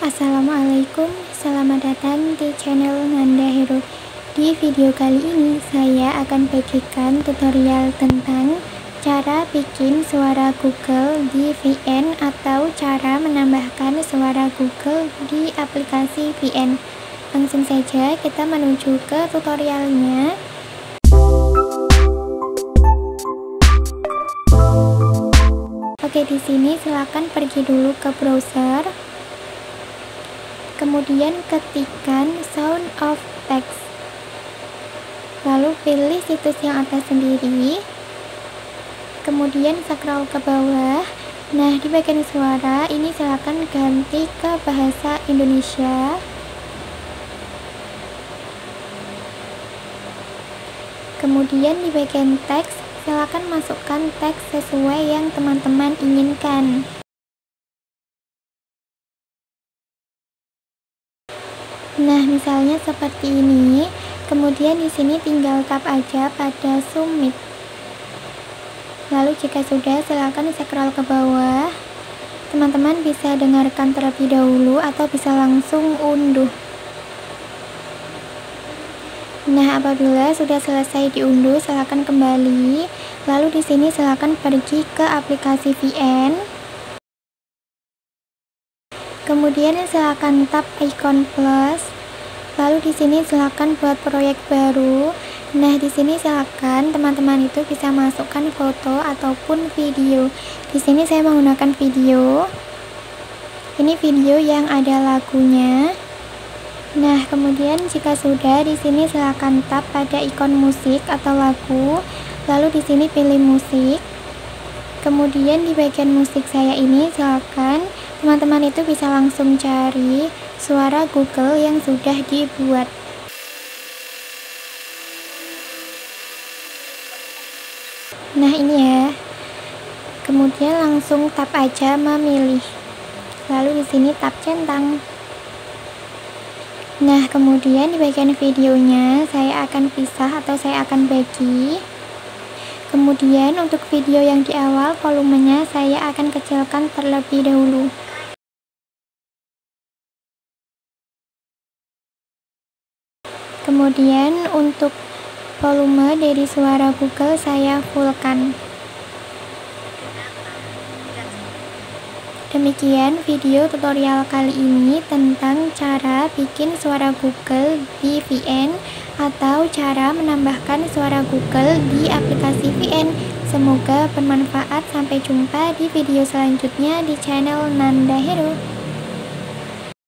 Assalamualaikum, selamat datang di channel Nanda Hero. Di video kali ini saya akan bagikan tutorial tentang cara bikin suara Google di VN atau cara menambahkan suara Google di aplikasi VN Langsung saja kita menuju ke tutorialnya. Oke, di sini silakan pergi dulu ke browser. Kemudian ketikkan sound of text. Lalu pilih situs yang atas sendiri. Kemudian scroll ke bawah. Nah, di bagian suara ini silakan ganti ke bahasa Indonesia. Kemudian di bagian teks silakan masukkan teks sesuai yang teman-teman inginkan. Nah, misalnya seperti ini. Kemudian di sini tinggal tap aja pada submit. Lalu jika sudah, silakan scroll ke bawah. Teman-teman bisa dengarkan terlebih dahulu atau bisa langsung unduh. Nah, apabila sudah selesai diunduh, silakan kembali. Lalu di sini silakan pergi ke aplikasi VN. Kemudian silakan tap icon plus. Lalu di sini silakan buat proyek baru. Nah, di sini silakan teman-teman itu bisa masukkan foto ataupun video. Di sini saya menggunakan video. Ini video yang ada lagunya. Nah, kemudian jika sudah di sini silakan tap pada ikon musik atau lagu, lalu di sini pilih musik. Kemudian di bagian musik saya ini silakan teman-teman itu bisa langsung cari suara Google yang sudah dibuat. Nah, ini ya. Kemudian langsung tap aja memilih. Lalu di sini tap centang. Nah, kemudian di bagian videonya saya akan pisah atau saya akan bagi. Kemudian untuk video yang di awal volumenya saya akan kecilkan terlebih dahulu. Kemudian untuk volume dari suara Google saya fullkan. Demikian video tutorial kali ini tentang cara bikin suara Google di VN atau cara menambahkan suara Google di aplikasi VN. Semoga bermanfaat. Sampai jumpa di video selanjutnya di channel Nanda Hero.